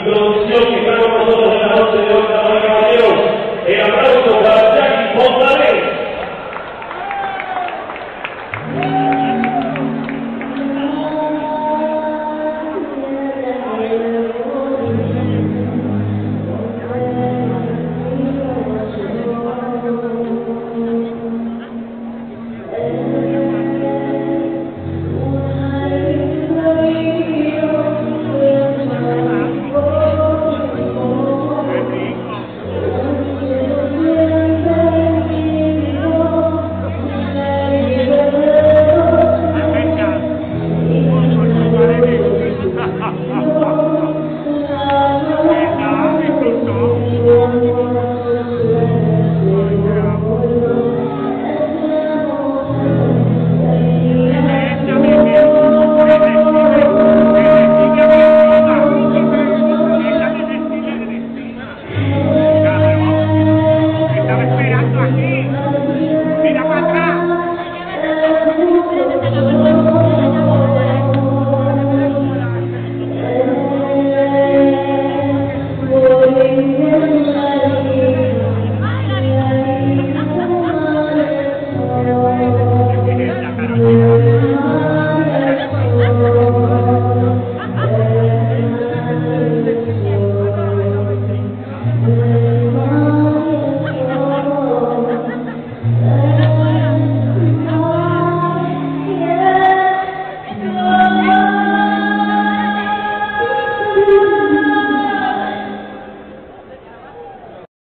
introducción que